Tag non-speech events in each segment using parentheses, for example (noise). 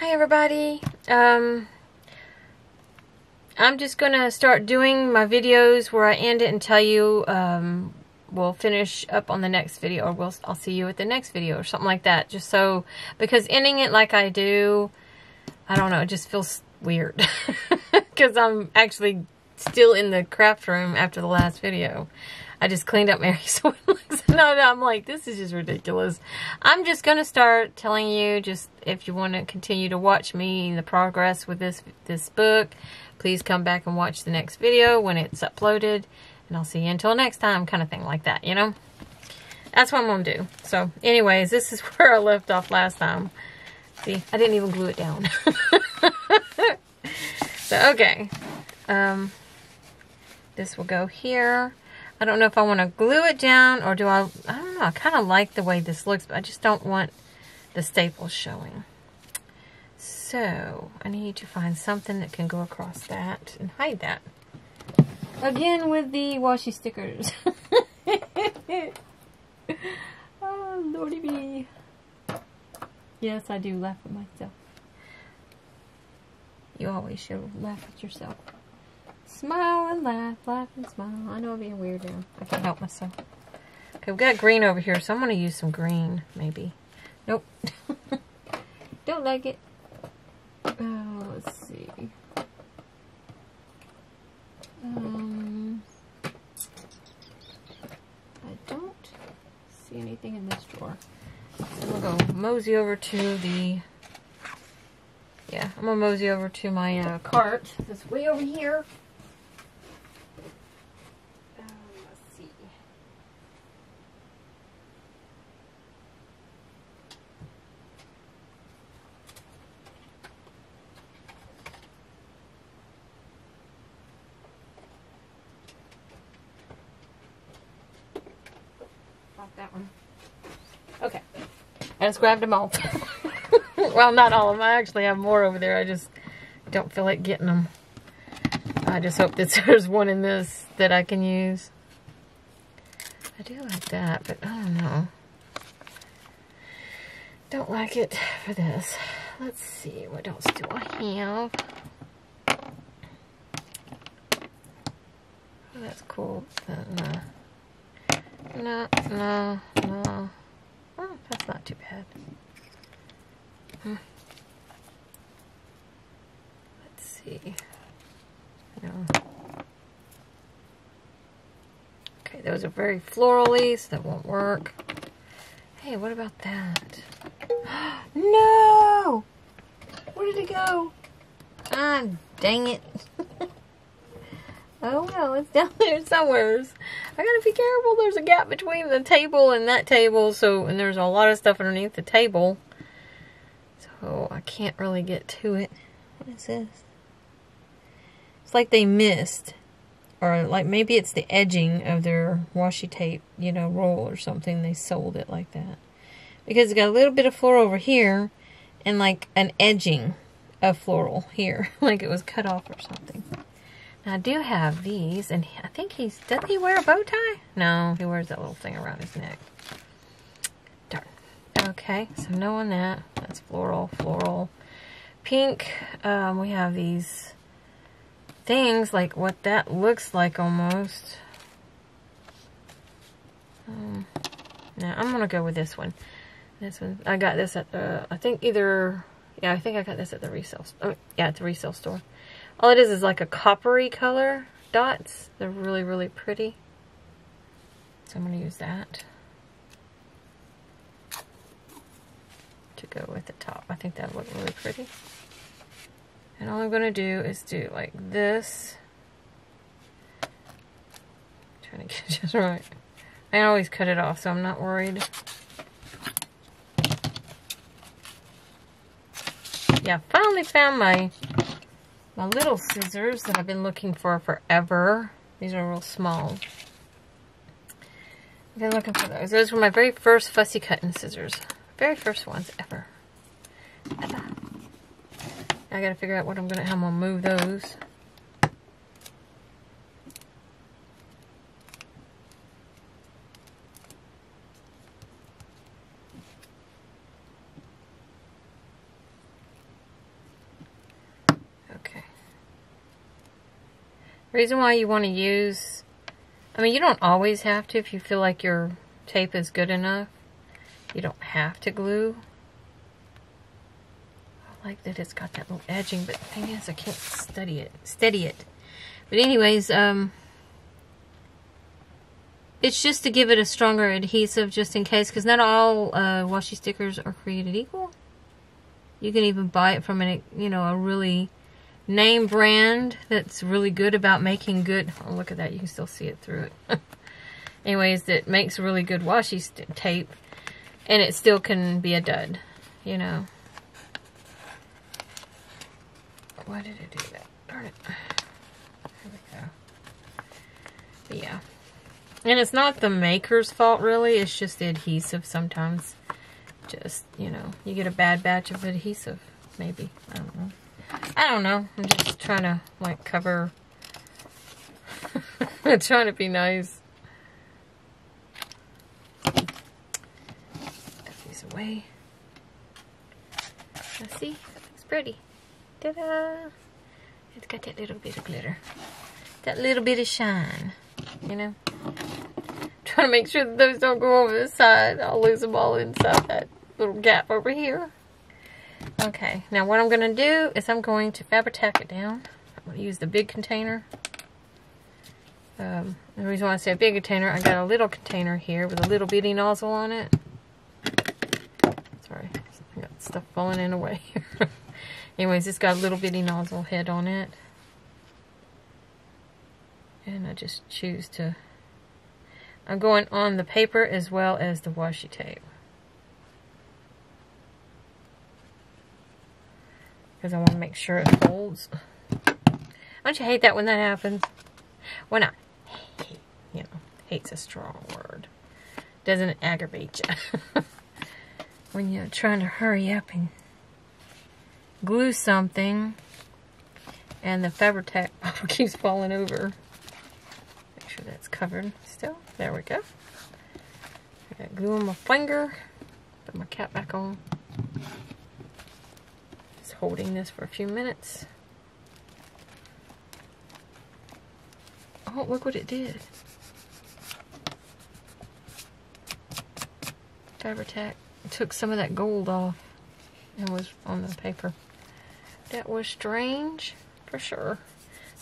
Hi everybody. Um, I'm just gonna start doing my videos where I end it and tell you um, we'll finish up on the next video or we'll I'll see you at the next video or something like that. Just so because ending it like I do, I don't know, it just feels weird (laughs) because I'm actually still in the craft room after the last video. I just cleaned up Mary's (laughs) no, no, I'm like, this is just ridiculous. I'm just going to start telling you, just if you want to continue to watch me, the progress with this this book, please come back and watch the next video when it's uploaded. And I'll see you until next time, kind of thing like that, you know? That's what I'm going to do. So, anyways, this is (laughs) where I left off last time. See, I didn't even glue it down. (laughs) so, okay. Um, this will go here. I don't know if I want to glue it down or do I, I don't know, I kind of like the way this looks, but I just don't want the staples showing. So, I need to find something that can go across that and hide that. Again with the washi stickers. (laughs) oh, lordy me. Yes, I do laugh at myself. You always should laugh at yourself. Smile and laugh, laugh and smile. I know I'm being weird now. I can't help myself. Okay, we've got green over here, so I'm going to use some green, maybe. Nope. (laughs) Don't like it. Oh, let's see. Um, I don't see anything in this drawer. So I'm going to go mosey over to the... Yeah, I'm going to mosey over to my uh, cart that's way over here. Grabbed them all. (laughs) well, not all of them. I actually have more over there. I just don't feel like getting them. I just hope that (laughs) there's one in this that I can use. I do like that, but I don't know. Don't like it for this. Let's see, what else do I have? Oh, that's cool. Uh, no, no, no. Oh, that's not too bad. Hmm. Let's see. No. Okay, those are very florally, so that won't work. Hey, what about that? (gasps) no! Where did it go? Ah, dang it. Oh well, it's down (laughs) there somewhere. I gotta be careful. There's a gap between the table and that table, so and there's a lot of stuff underneath the table. So I can't really get to it. What is this? It's like they missed. Or like maybe it's the edging of their washi tape, you know, roll or something. They sold it like that. Because it's got a little bit of floral over here and like an edging of floral here. (laughs) like it was cut off or something. I do have these, and I think he's, does he wear a bow tie? No, he wears that little thing around his neck. Darn. Okay, so knowing that. That's floral, floral. Pink, um, we have these things, like what that looks like almost. Um, now, I'm going to go with this one. This one, I got this at the, I think either, yeah, I think I got this at the resale, oh, yeah, at the resale store. All it is is like a coppery color dots. They're really, really pretty. So I'm going to use that to go with the top. I think that would look really pretty. And all I'm going to do is do like this. I'm trying to get it (laughs) just right. I always cut it off, so I'm not worried. Yeah, finally found my my little scissors that I've been looking for forever. These are real small. I've been looking for those. Those were my very first fussy cutting scissors. Very first ones ever. ever. I gotta figure out what I'm gonna how I'm gonna move those. Reason why you want to use, I mean, you don't always have to if you feel like your tape is good enough. You don't have to glue. I like that it's got that little edging, but the thing is I can't study it, steady it. But anyways, um, it's just to give it a stronger adhesive just in case, because not all uh, washi stickers are created equal. You can even buy it from a, you know, a really name brand that's really good about making good, oh look at that, you can still see it through it. (laughs) Anyways, that makes really good washi tape, and it still can be a dud, you know. Why did it do that? Darn it. There we go. Yeah. And it's not the maker's fault, really. It's just the adhesive sometimes. Just, you know, you get a bad batch of adhesive, maybe. I don't know. I don't know. I'm just trying to, like, cover... (laughs) trying to be nice. Put these away. Let's see. It's pretty. Ta-da! It's got that little bit of glitter. That little bit of shine. You know? Trying to make sure that those don't go over the side. I'll lose them all inside that little gap over here. Okay, now what I'm going to do is I'm going to Fabri-Tac it down. I'm going to use the big container. Um, the reason why I say a big container, I got a little container here with a little bitty nozzle on it. Sorry, I got stuff falling in the way. (laughs) Anyways, it's got a little bitty nozzle head on it. And I just choose to... I'm going on the paper as well as the washi tape. Because I want to make sure it holds. Don't you hate that when that happens? I hate, you know, hate's a strong word. Doesn't it aggravate you. (laughs) when you're trying to hurry up and glue something and the Fabri-Tac (laughs) keeps falling over Make sure that's covered still. There we go. I got glue on my finger. Put my cap back on. Holding this for a few minutes. Oh, look what it did. Fabri-Tac took some of that gold off and was on the paper. That was strange, for sure.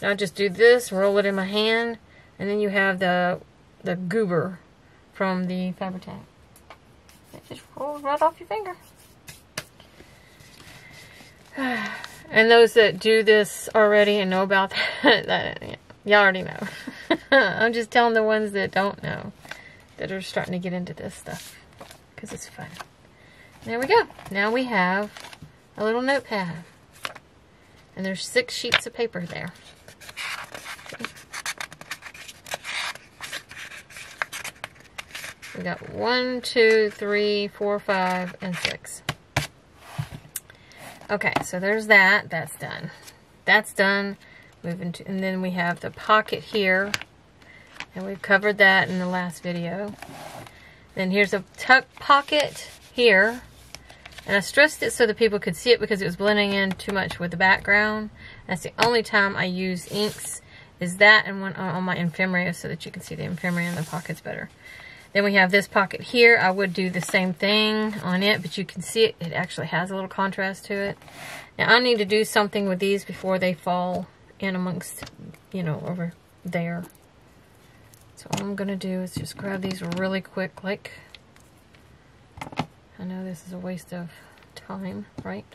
Now I just do this, roll it in my hand, and then you have the the goober from the Fabri-Tac. It just rolls right off your finger. (sighs) and those that do this already and know about (laughs) that, that y'all already know. (laughs) I'm just telling the ones that don't know that are starting to get into this stuff because it's fun. There we go. Now we have a little notepad. And there's six sheets of paper there. We got one, two, three, four, five, and six. Okay, so there's that. That's done. That's done. Moving to, and then we have the pocket here. And we've covered that in the last video. Then here's a tuck pocket here. And I stressed it so that people could see it because it was blending in too much with the background. That's the only time I use inks is that and one on my ephemera so that you can see the ephemera and the pockets better. Then we have this pocket here. I would do the same thing on it, but you can see it, it actually has a little contrast to it. Now I need to do something with these before they fall in amongst, you know, over there. So all I'm going to do is just grab these really quick, like, I know this is a waste of time, right?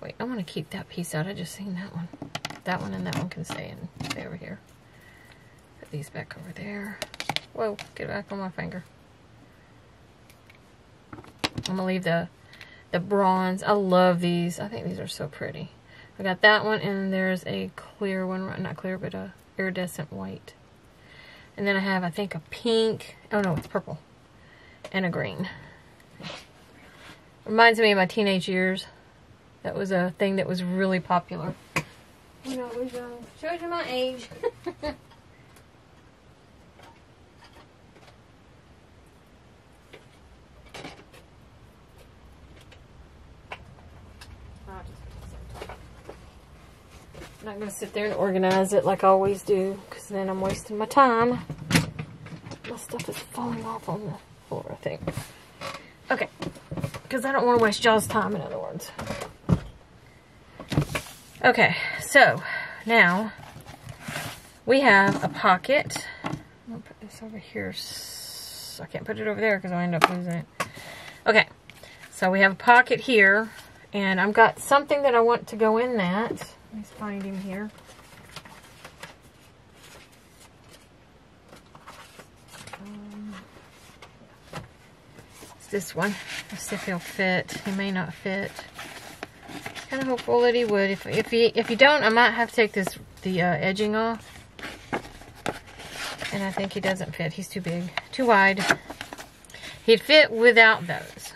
Wait, I want to keep that piece out. I just seen that one. That one and that one can stay in, stay over here. Put these back over there. Whoa, get back on my finger. I'm going to leave the, the bronze. I love these. I think these are so pretty. I got that one, and there's a clear one. Not clear, but a iridescent white. And then I have, I think, a pink. Oh, no, it's purple. And a green. Reminds me of my teenage years. That was a thing that was really popular. You know, was, uh, shows you my age. (laughs) I'm not going to sit there and organize it like I always do, because then I'm wasting my time. My stuff is falling off on the floor, I think. Okay, because I don't want to waste y'all's time, in other words. Okay, so now we have a pocket. To put this over here. I can't put it over there because I end up losing it. Okay, so we have a pocket here, and I've got something that I want to go in that. Let me find him here. Um, it's this one. Let's see if he'll fit. He may not fit. Kind of hopeful that he would. If if he if you don't, I might have to take this the uh, edging off. And I think he doesn't fit. He's too big, too wide. He'd fit without those.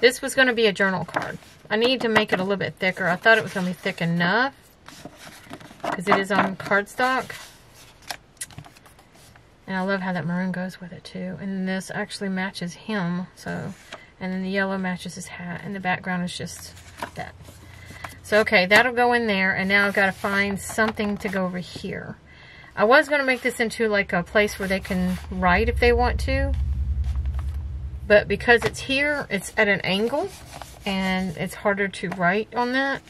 This was going to be a journal card. I need to make it a little bit thicker. I thought it was going to be thick enough because it is on cardstock. And I love how that maroon goes with it too. And this actually matches him. So, and then the yellow matches his hat. And the background is just that. So, okay, that'll go in there. And now I've got to find something to go over here. I was going to make this into like a place where they can write if they want to. But because it's here, it's at an angle. And it's harder to write on that.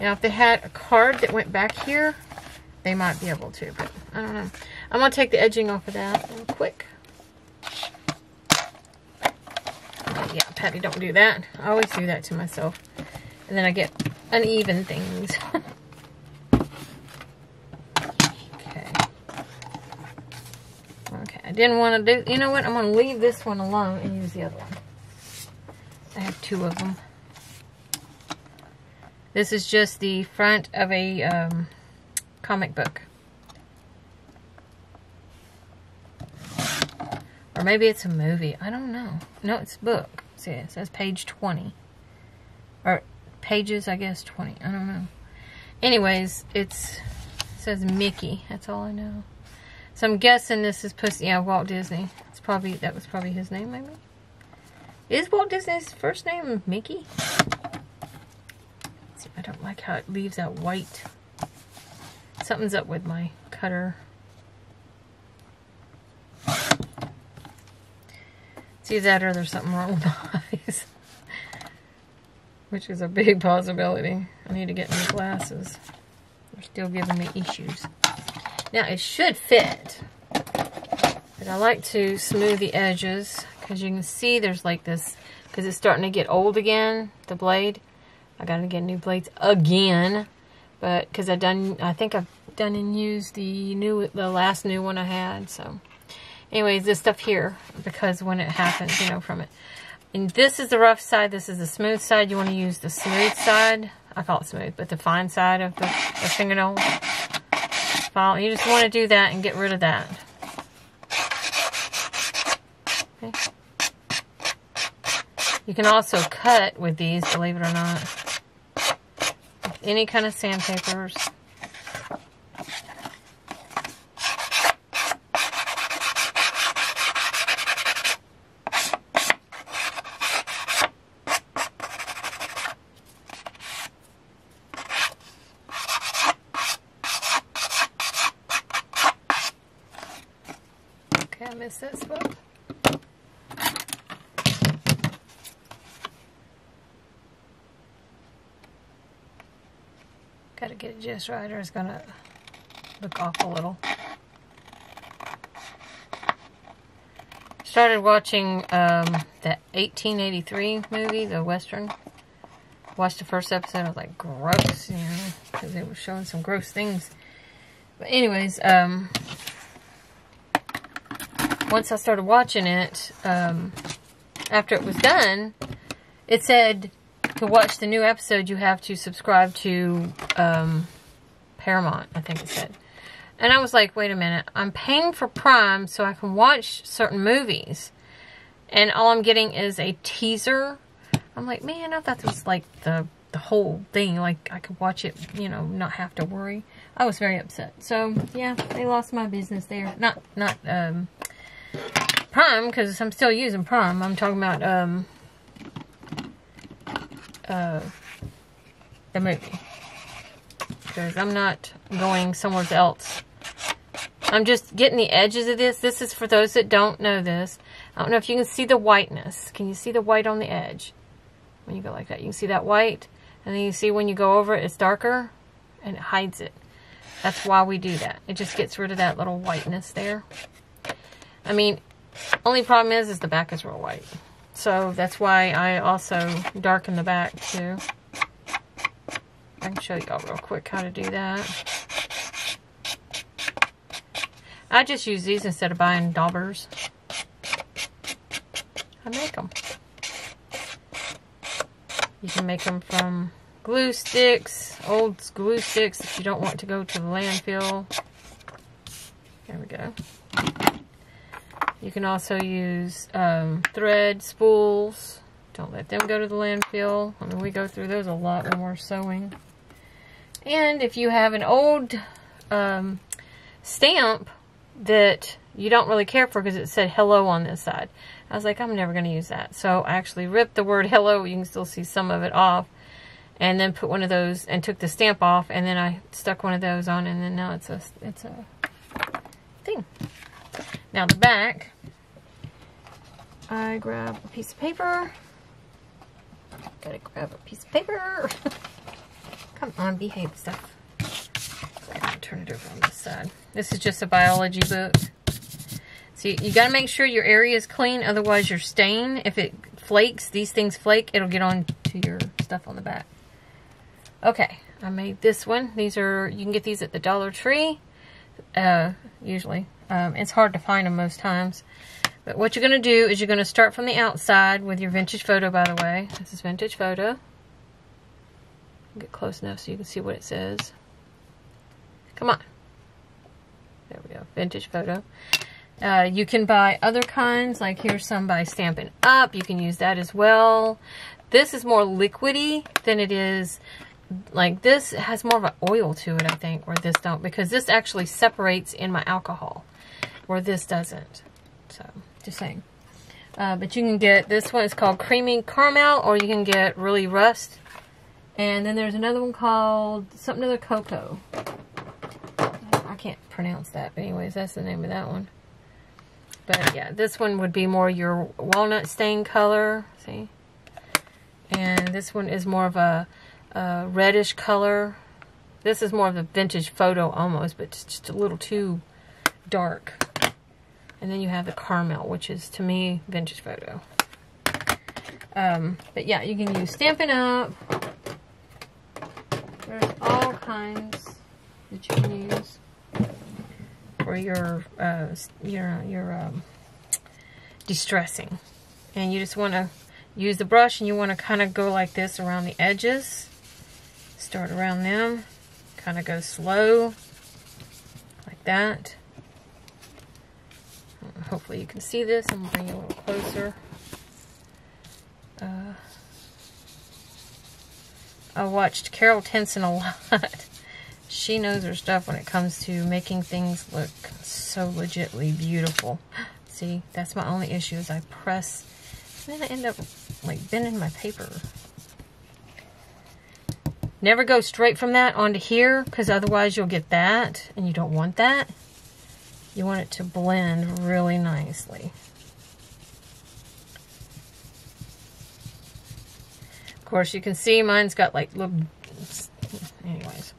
Now, if they had a card that went back here, they might be able to. But I don't know. I'm going to take the edging off of that real quick. Yeah, Patty, don't do that. I always do that to myself. And then I get uneven things. (laughs) okay. Okay, I didn't want to do... You know what? I'm going to leave this one alone and use the other one. I have two of them. This is just the front of a um, comic book. Or maybe it's a movie. I don't know. No, it's a book. See, it says page 20. Or pages, I guess, 20. I don't know. Anyways, it's it says Mickey. That's all I know. So I'm guessing this is Pussy. Yeah, Walt Disney. It's probably, that was probably his name, maybe? Is Walt Disney's first name Mickey? See, I don't like how it leaves out white. Something's up with my cutter. See that or there's something wrong with my eyes. (laughs) Which is a big possibility. I need to get new glasses. They're still giving me issues. Now it should fit. But I like to smooth the edges. Because you can see there's like this. Because it's starting to get old again. The blade. I got to get new blades again. But because I've done, I think I've done and used the new, the last new one I had. So anyways, this stuff here, because when it happens, you know, from it. And this is the rough side. This is the smooth side. You want to use the smooth side. I call it smooth, but the fine side of the, the fingernail file. You just want to do that and get rid of that. Okay. You can also cut with these, believe it or not. Any kind of sandpapers. this spot. Just right or it's gonna look off a little. Started watching um, the 1883 movie, the Western. Watched the first episode, I was like, gross, you know, because they were showing some gross things. But anyways, um, once I started watching it, um, after it was done, it said to watch the new episode, you have to subscribe to um, Paramount, I think it said. And I was like, wait a minute, I'm paying for Prime so I can watch certain movies. And all I'm getting is a teaser. I'm like, man, I thought this was like the, the whole thing. Like, I could watch it, you know, not have to worry. I was very upset. So, yeah, they lost my business there. Not, not, um, Prime, because I'm still using Prime. I'm talking about um, uh, the movie. I'm not going somewhere else. I'm just getting the edges of this. This is for those that don't know this. I don't know if you can see the whiteness. Can you see the white on the edge? When you go like that, you can see that white. And then you see when you go over it, it's darker and it hides it. That's why we do that. It just gets rid of that little whiteness there. I mean, only problem is, is the back is real white. So that's why I also darken the back too. I can show y'all real quick how to do that. I just use these instead of buying daubers. I make them. You can make them from glue sticks, old glue sticks if you don't want to go to the landfill. There we go. You can also use um, thread spools. Don't let them go to the landfill. I mean, we go through those a lot when we're sewing. And if you have an old um, stamp that you don't really care for because it said hello on this side. I was like, I'm never going to use that. So I actually ripped the word hello. You can still see some of it off. And then put one of those and took the stamp off. And then I stuck one of those on. And then now it's a, it's a thing. Now the back, I grab a piece of paper. Gotta grab a piece of paper. (laughs) Come on, behave stuff. Turn it over on this side. This is just a biology book. So you gotta make sure your area is clean, otherwise your stain, if it flakes, these things flake, it'll get on to your stuff on the back. Okay, I made this one. These are, you can get these at the Dollar Tree, uh, usually. Um, it's hard to find them most times. But what you're going to do is you're going to start from the outside with your vintage photo, by the way. This is vintage photo. Get close enough so you can see what it says. Come on. There we go. Vintage photo. Uh, you can buy other kinds, like here's some by Stampin' Up. You can use that as well. This is more liquidy than it is like this has more of an oil to it, I think, where this don't, because this actually separates in my alcohol where this doesn't. So, just saying. Uh, but you can get, this one is called Creamy Caramel, or you can get Really Rust. And then there's another one called something other Cocoa. I can't pronounce that, but anyways, that's the name of that one. But yeah, this one would be more your walnut stain color, see? And this one is more of a, a reddish color. This is more of a vintage photo almost, but just a little too dark. And then you have the caramel, which is, to me, vintage photo. Um, but yeah, you can use Stampin' Up. There's all kinds that you can use for your, uh, your, your um, distressing. And you just want to use the brush and you want to kind of go like this around the edges. Start around them. Kind of go slow. Like that. Hopefully you can see this. I'm going to bring you a little closer. Uh, I watched Carol Tenson a lot. she knows her stuff when it comes to making things look so legitly beautiful. See, that's my only issue is I press and then I end up like bending my paper. Never go straight from that onto here because otherwise you'll get that and you don't want that. You want it to blend really nicely. Course, you can see mine's got like little... Anyways,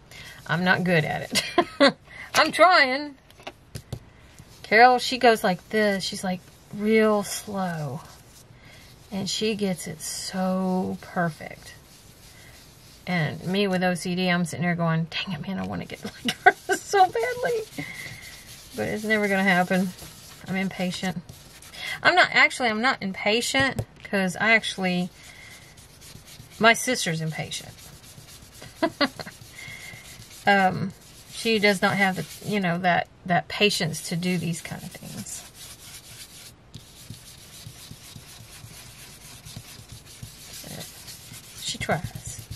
I'm not good at it. (laughs) I'm trying. Carol, she goes like this. She's like real slow. And she gets it so perfect. And me with OCD, I'm sitting there going, dang it, man, I want to get (laughs) like her so badly but it's never going to happen. I'm impatient. I'm not, actually, I'm not impatient because I actually, my sister's impatient. (laughs) um, she does not have the, you know, that, that patience to do these kind of things. she tries.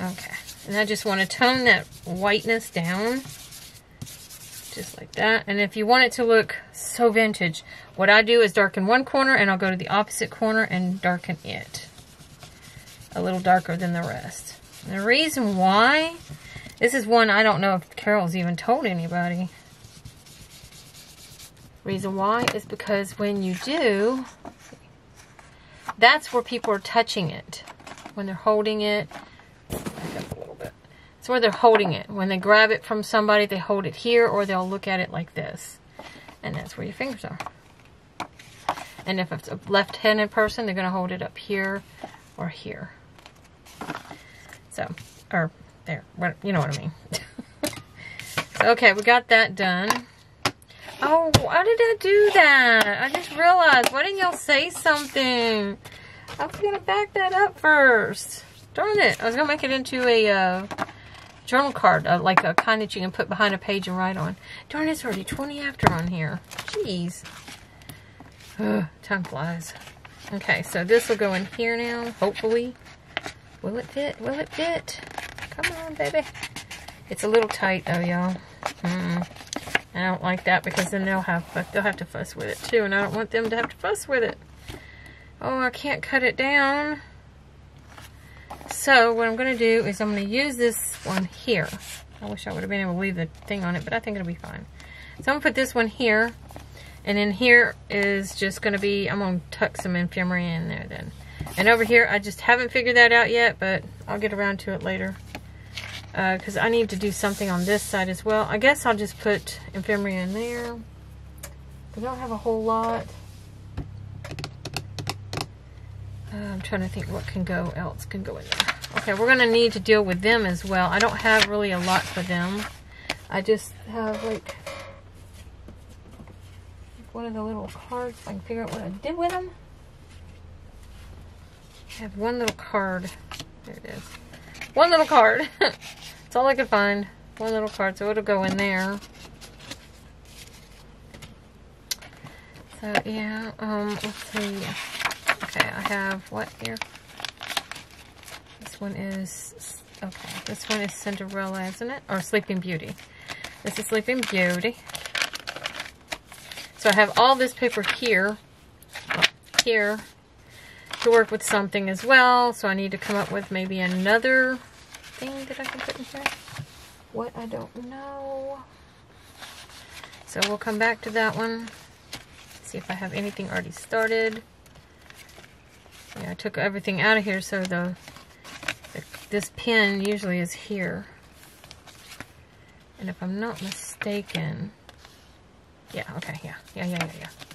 Okay. And I just want to tone that whiteness down just like that. And if you want it to look so vintage, what I do is darken one corner and I'll go to the opposite corner and darken it. A little darker than the rest. The reason why, this is one I don't know if Carol's even told anybody. Reason why is because when you do, that's where people are touching it. When they're holding it, back up a little bit. It's where they're holding it. When they grab it from somebody, they hold it here or they'll look at it like this. And that's where your fingers are. And if it's a left-handed person, they're going to hold it up here or here. So, or there, what, you know what I mean. (laughs) okay, we got that done. Oh, why did I do that? I just realized. Why didn't y'all say something? I was to back that up first. Darn it. I was to make it into a uh, journal card, uh, like a kind that you can put behind a page and write on. Darn, it's already 20 after on here. Jeez. Ugh, time flies. Okay, so this will go in here now, hopefully. Will it fit? Will it fit? Come on, baby. It's a little tight, though, y'all. Mm I don't like that because then they'll have they'll have to fuss with it too, and I don't want them to have to fuss with it. Oh, I can't cut it down. So what I'm going to do is I'm going to use this one here. I wish I would have been able to leave the thing on it, but I think it'll be fine. So I'm going to put this one here. And then here is just going to be, I'm going to tuck some ephemera in there then. And over here, I just haven't figured that out yet, but I'll get around to it later because uh, I need to do something on this side as well. I guess I'll just put ephemera in there. I don't have a whole lot. Uh, I'm trying to think what can go else can go in there. Okay, we're going to need to deal with them as well. I don't have really a lot for them. I just have like one of the little cards. I can figure out what I did with them. I have one little card. There it is. One little card. (laughs) That's all I could find. One little card, so it'll go in there. So, yeah, um, let's see. Okay, I have what here? This one is, okay, this one is Cinderella, isn't it? Or Sleeping Beauty. This is Sleeping Beauty. So I have all this paper here, here, to work with something as well. So I need to come up with maybe another thing that I can put in here. What, I don't know. So we'll come back to that one. See if I have anything already started. Yeah, I took everything out of here so the, the this pin usually is here. And if I'm not mistaken, yeah, okay, yeah, yeah, yeah, yeah, yeah.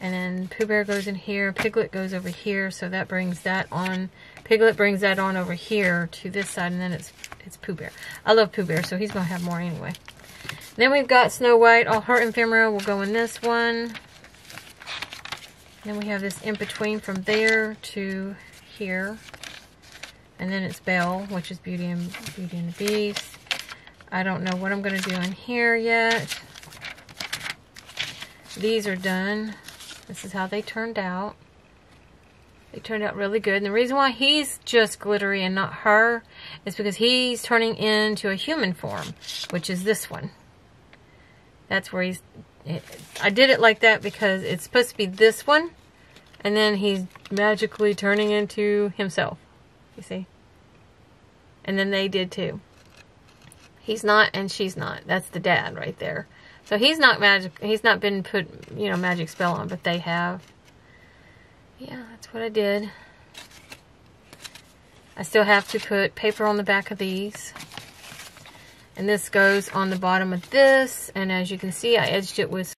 And then Pooh Bear goes in here. Piglet goes over here. So that brings that on. Piglet brings that on over here to this side. And then it's it's Pooh Bear. I love Pooh Bear, so he's going to have more anyway. Then we've got Snow White. All her ephemera will go in this one. Then we have this in between from there to here. And then it's Belle, which is Beauty and Beauty and the Beast. I don't know what I'm going to do in here yet. These are done. This is how they turned out. They turned out really good. And the reason why he's just glittery and not her is because he's turning into a human form, which is this one. That's where he's... I did it like that because it's supposed to be this one, and then he's magically turning into himself. You see? And then they did too. He's not and she's not. That's the dad right there. So he's not magic. He's not been put, you know, magic spell on, but they have. Yeah, that's what I did. I still have to put paper on the back of these. And this goes on the bottom of this. And as you can see, I edged it with